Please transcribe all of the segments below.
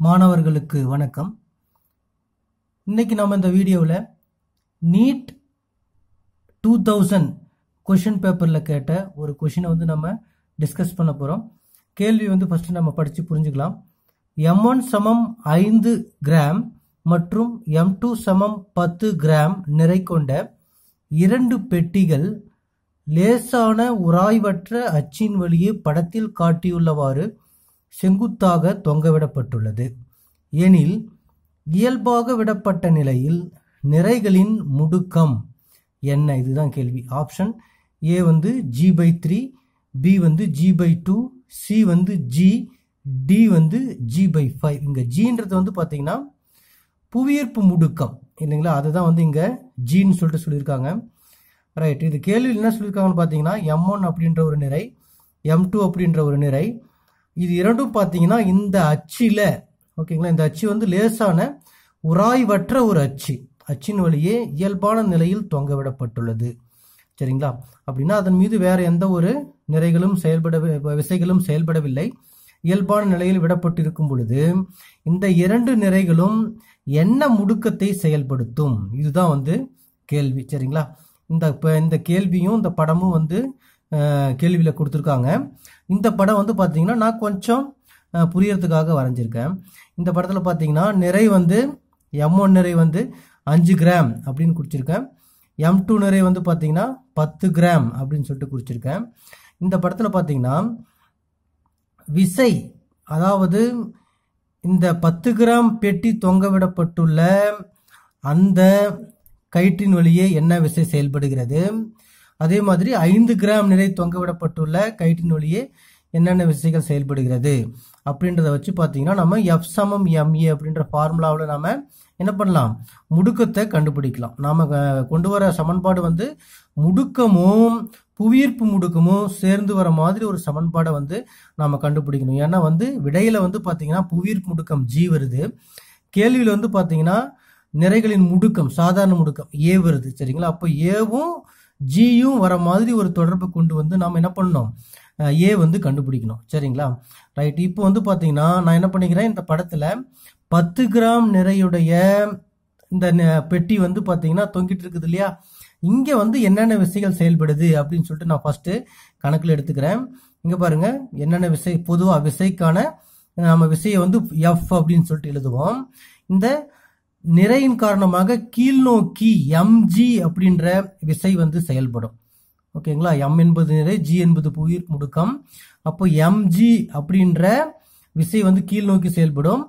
மாணவர்களுக்கு வணக்கம். இன்னைக்கு நம்ம இந்த வீடியோவில் நீட் டூ தௌசண்ட் கொஷின் பேப்பரில் கேட்ட ஒரு கொஷினை வந்து நம்ம டிஸ்கஸ் பண்ண போகிறோம் கேள்வி வந்து ஃபஸ்ட்டு நம்ம படித்து புரிஞ்சுக்கலாம். எம் ஒன் சமம் ஐந்து கிராம் மற்றும் எம் டூ சமம் பத்து கிராம் நிறை கொண்ட இரண்டு பெட்டிகள் லேசான உராய்வற்ற அச்சின் வழியே படத்தில் காட்டியுள்ளவாறு செங்குத்தாக தொங்கவிடப்பட்டுள்ளது. எனில் இயல்பாக விடப்பட்ட நிலையில் நிறைகளின் முடுக்கம் என்ன? இதுதான் கேள்வி. ஆப்ஷன் ஏ வந்து ஜி பை த்ரீ பி வந்து ஜி பை டூ சி வந்து ஜி டி வந்து ஜி பை ஃபைவ் இங்கே ஜின்றது வந்து பார்த்தீங்கன்னா புவியீர்ப்பு முடுக்கம். இல்லைங்களா? அதை தான் வந்து இங்கே ஜின்னு சொல்லிட்டு சொல்லியிருக்காங்க. ரைட் இது கேள்வியில் என்ன சொல்லியிருக்காங்கன்னு பார்த்தீங்கன்னா எம் ஒன் அப்படின்ற ஒரு நிறை எம் டூ அப்படின்ற ஒரு நிறை இது இரண்டும் பார்த்தீங்கன்னா இந்த அச்சில் ஓகேங்களா? இந்த அச்சு வந்து லேசான உராய்வற்ற ஒரு அச்சு. அச்சின் வழியே இயல்பான நிலையில் தொங்க விடப்பட்டுள்ளது. சரிங்களா? அப்படின்னா அதன் மீது வேற எந்த ஒரு நிறைகளும் செயல்பட விசைகளும் செயல்படவில்லை. இயல்பான நிலையில் விடப்பட்டிருக்கும் பொழுது இந்த இரண்டு நிறைகளும் என்ன முடுக்கத்தை செயல்படுத்தும்? இதுதான் வந்து கேள்வி. சரிங்களா? இந்த இப்போ இந்த கேள்வியும் இந்த படமும் வந்து கேள்வியில் கொடுத்துருக்காங்க. இந்த படம் வந்து பார்த்தீங்கன்னா நான் கொஞ்சம் புரியறதுக்காக வரைஞ்சிருக்கேன். இந்த படத்தில் பார்த்தீங்கன்னா நிறை வந்து எம் ஒன் நிறை வந்து அஞ்சு கிராம் அப்படின்னு குறிச்சிருக்கேன் எம் டூ நிறை வந்து பார்த்தீங்கன்னா பத்து கிராம் அப்படின்னு சொல்லிட்டு குறிச்சிருக்கேன் இந்த படத்தில் பார்த்தீங்கன்னா விசை அதாவது இந்த பத்து கிராம் பெட்டி தொங்க விடப்பட்டுள்ள அந்த கயிற்றின் வழியே என்ன விசை செயல்படுகிறது? அதே மாதிரி ஐந்து கிராம் நிலை தொங்க விடப்பட்டுள்ள கயிற்றின் வழியே என்னென்ன விசைகள் செயல்படுகிறது அப்படின்றத வச்சு பார்த்தீங்கன்னா நம்ம எஃப் சமம் எம்ஏ அப்படின்ற ஃபார்முலாவில் நாம் என்ன பண்ணலாம்? முடுக்கத்தை கண்டுபிடிக்கலாம். நாம் கொண்டு வர சமன்பாடு வந்து முடுக்கமும் புவியீர்ப்பு முடுக்கமும் சேர்ந்து வர மாதிரி ஒரு சமன்பாடை வந்து நாம் கண்டுபிடிக்கணும். ஏன்னா வந்து விடையில் வந்து பார்த்தீங்கன்னா புவியீர்ப்பு முடுக்கம் ஜி வருது. கேள்வியில் வந்து பார்த்தீங்கன்னா நிறைகளின் முடுக்கம் சாதாரண முடுக்கம் ஏ வருது. சரிங்களா? அப்போ ஏவும் ஜியும் வர மாதிரி ஒரு தொடர்பு கொண்டு வந்து நாம் என்ன பண்ணணும்? ஏ வந்து கண்டுபிடிக்கணும். சரிங்களா? ரைட் இப்போ வந்து பார்த்தீங்கன்னா நான் என்ன பண்ணிக்கிறேன்? இந்த படத்தில் பத்து கிராம் நிறையுடைய இந்த பெட்டி வந்து பார்த்தீங்கன்னா தொங்கிட்டு இருக்குது இல்லையா? இங்கே வந்து என்னென்ன விசைகள் செயல்படுது அப்படின்னு சொல்லிட்டு நான் ஃபஸ்ட்டு கணக்கில் எடுத்துக்கிறேன். இங்கே பாருங்கள் என்னென்ன விசை பொதுவாக விசைக்கான நம்ம விசையை வந்து எஃப் அப்படின்னு சொல்லிட்டு எழுதுவோம். இந்த நிறையின் காரணமாக கீழ்நோக்கி எம்ஜி அப்படின்ற விசை வந்து செயல்படும். ஓகேங்களா எம் என்பது நிறை ஜி என்பது புயிர் முடுக்கம். அப்போ எம்ஜி அப்படின்ற விசை வந்து கீழ் நோக்கி செயல்படும்.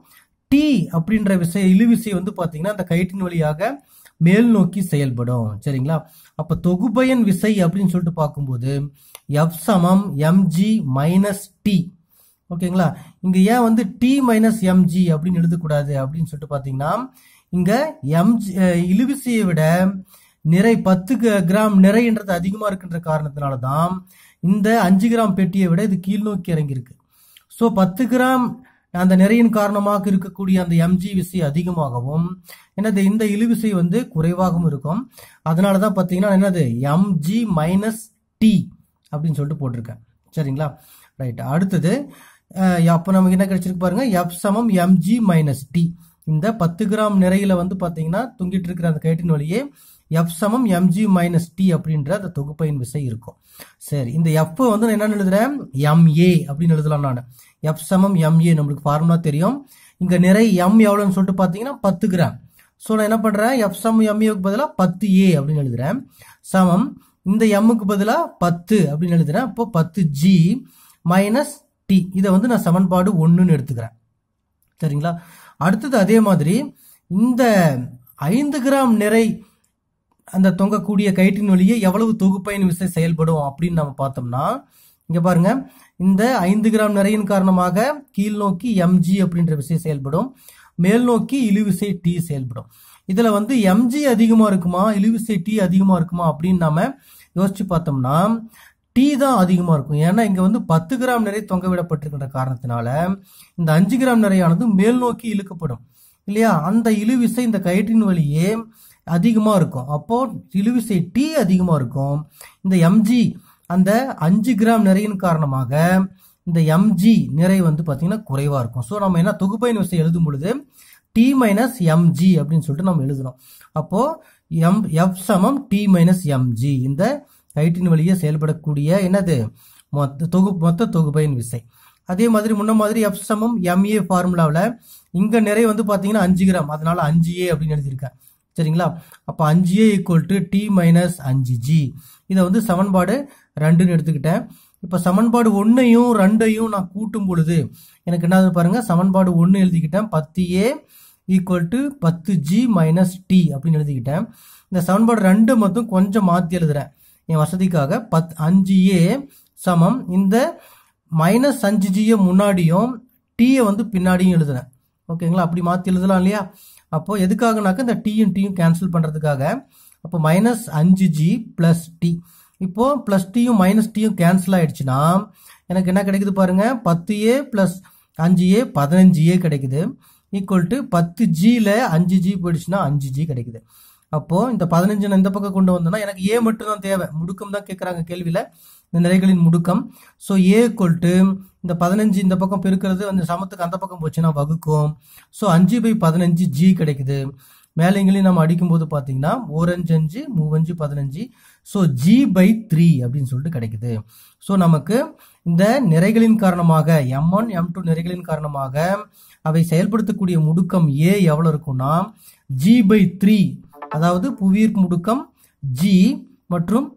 டி அப்படின்ற விசை இழுவிசை வந்து பார்த்தீங்கன்னா அந்த கயிற்றின் வழியாக மேல் நோக்கி செயல்படும். சரிங்களா? அப்போ தொகுபயன் விசை அப்படின்னு சொல்லிட்டு பார்க்கும்போது எஃப் சமம் எம்ஜி மைனஸ் டி ஓகேங்களா இங்கே ஏன் வந்து டி மைனஸ் எம்ஜி அப்படின்னு எழுதக்கூடாது அப்படின்னு சொல்லிட்டு பார்த்தீங்கன்னா இங்க எம்ஜி இழுவிசையை விட நிறை பத்து கிராம் நிறைன்றது அதிகமா இருக்கின்ற காரணத்தினால தான் இந்த அஞ்சு கிராம் பெட்டியை விட இது கீழ் நோக்கி இறங்கியிருக்கு. ஸோ பத்து கிராம் அந்த நிறையின் காரணமாக இருக்கக்கூடிய அந்த எம்ஜி விசை அதிகமாகவும் என்னது இந்த இழுவிசை வந்து குறைவாகவும் இருக்கும். அதனால தான் பார்த்தீங்கன்னா என்னது எம்ஜி மைனஸ் டி அப்படின்னு சொல்லிட்டு போட்டிருக்கேன். சரிங்களா? ரைட் அடுத்தது அப்போ நமக்கு என்ன கிடைச்சிருக்கு பாருங்க எஃப் சமம் எம்ஜி மைனஸ் டி இந்த பத்து கிராம் நிறையில வந்து பார்த்தீங்கன்னா தொங்கிட்டு இருக்கிற அந்த கயிற்றின் வழியே எஃப் சமம் எம்ஜி மைனஸ் டி அப்படின்ற அந்த தொகுப்பையின் விசை இருக்கும். சரி இந்த எஃப் வந்து நான் என்ன எழுதுறேன்? எம்ஏ அப்படின்னு எழுதலாம் நான். எஃப் சமம் எம்ஏ நம்மளுக்கு ஃபார்முலா தெரியும். இங்க நிறை எம் எவ்வளோன்னு சொல்லிட்டு பார்த்தீங்கன்னா பத்து கிராம். ஸோ நான் என்ன பண்ணுறேன் எஃப் சமம் எம்ஏக்கு பதிலாக பத்து ஏ அப்படின்னு எழுதுறேன். சமம் இந்த எம்முக்கு பதிலாக பத்து அப்படின்னு எழுதுறேன். அப்போ பத்து ஜி மைனஸ் டி இதை வந்து நான் சமன்பாடு ஒன்றுன்னு எடுத்துக்கிறேன். சரிங்களா? அடுத்தது அதே மாதிரி இந்த ஐந்து கிராம் நிறை அந்த தொங்கக்கூடிய கயிற்றின் வழியே எவ்வளவு தொகுப்பயன் விசை செயல்படும் அப்படின்னு நம்ம பார்த்தோம்னா இங்க பாருங்க. இந்த ஐந்து கிராம் நிறையின் காரணமாக கீழ் நோக்கி எம்ஜி அப்படின்ற விசை செயல்படும். மேல் நோக்கி இழுவிசை டி செயல்படும். இதுல வந்து எம்ஜி அதிகமா இருக்குமா இழுவிசை டி அதிகமா இருக்குமா அப்படின்னு நாம யோசிச்சு பார்த்தோம்னா டீ தான் அதிகமாக இருக்கும். ஏன்னா இங்கே வந்து பத்து கிராம் நிறை தொங்க விடப்பட்டிருக்கின்ற காரணத்தினால இந்த அஞ்சு கிராம் நிறையானது மேல் நோக்கி இழுக்கப்படும். இல்லையா? அந்த இழுவிசை இந்த கயிற்றின் வழியே அதிகமாக இருக்கும். அப்போ இழுவிசை டீ அதிகமாக இருக்கும். இந்த எம்ஜி அந்த அஞ்சு கிராம் நிறையின் காரணமாக இந்த எம்ஜி நிறை வந்து பார்த்தீங்கன்னா குறைவாக இருக்கும். ஸோ நம்ம என்ன தொகுப்பையின் விசை எழுதும் பொழுது டி மைனஸ் எம்ஜி அப்படின்னு சொல்லிட்டு நம்ம எழுதணும். அப்போ எம் எஃப் சமம் டி மைனஸ் எம்ஜி இந்த கைட்டின் வழியே செயல்படக்கூடிய என்னது? மொத்த தொகுப்பு மொத்த தொகுப்பையின் விசை. அதே மாதிரி முன்ன மாதிரி எஃப் சமம் எம்ஏ ஃபார்முலாவில் இங்கே நிறைய வந்து பார்த்தீங்கன்னா அஞ்சு கிராம். அதனால அஞ்சு ஏ அப்படின்னு எழுதியிருக்கேன். சரிங்களா? அப்போ அஞ்சு a equal to T minus அஞ்சு ஜி இதை வந்து சமன்பாடு ரெண்டுன்னு எடுத்துக்கிட்டேன். இப்போ சமன்பாடு ஒன்றையும் ரெண்டையும் நான் கூட்டும் பொழுது எனக்கு என்ன பாருங்கள் சமன்பாடு ஒன்று எழுதிக்கிட்டேன். பத்து ஏ ஈக்குவல் டு பத்து ஜி மைனஸ் டி அப்படின்னு எழுதிக்கிட்டேன். இந்த சமன்பாடு ரெண்டு மட்டும் கொஞ்சம் மாற்றி எழுதுகிறேன் என் வசதிக்காக பத் அஞ்சு ஏ சமம். இந்த மைனஸ் அஞ்சு ஜியை முன்னாடியும் டீயை வந்து பின்னாடியும் எழுதுனேன் ஓகேங்களா? அப்படி மாற்றி எழுதலாம் இல்லையா? அப்போது எதுக்காகனாக்க இந்த டீயும் டீயும் கேன்சல் பண்ணுறதுக்காக அப்போ மைனஸ் அஞ்சு ஜி ப்ளஸ் டி இப்போது ப்ளஸ் டீயும் மைனஸ் டீயும் கேன்சல் ஆகிடுச்சுன்னா எனக்கு என்ன கிடைக்குது பாருங்கள் பத்து ஏ ப்ளஸ் அஞ்சு ஏ பதினஞ்சு ஏ கிடைக்குது. ஈக்குவல் டு பத்து ஜியில் அஞ்சு ஜி போயிடுச்சுன்னா அஞ்சு ஜி கிடைக்குது. அப்போ இந்த பதினஞ்சு நான் இந்த பக்கம் கொண்டு வந்தோம்னா எனக்கு ஏ மட்டும் தான் தேவை. முடுக்கம் தான் கேட்குறாங்க கேள்வியில். இந்த நிறைகளின் முடுக்கம். ஸோ ஏ கொல்ட்டு இந்த பதினஞ்சு இந்த பக்கம் பெருக்கிறது அந்த சமத்துக்கு அந்த பக்கம் போச்சுன்னா வகுக்கும். ஸோ அஞ்சு பை பதினஞ்சு ஜி கிடைக்குது. மேலேங்களையும் நம்ம அடிக்கும்போது பார்த்தீங்கன்னா ஓரஞ்சு அஞ்சு மூவஞ்சு பதினஞ்சு. ஸோ ஜி பை த்ரீ அப்படின்னு சொல்லிட்டு கிடைக்குது. ஸோ நமக்கு இந்த நிறைகளின் காரணமாக எம் ஒன் எம் டூ நிறைகளின் காரணமாக அவை செயல்படுத்தக்கூடிய முடுக்கம் ஏ எவ்வளோ இருக்குன்னா ஜி பை த்ரீ அதாவது புவியீர்ப்பு முடுக்கம் ஜி மற்றும்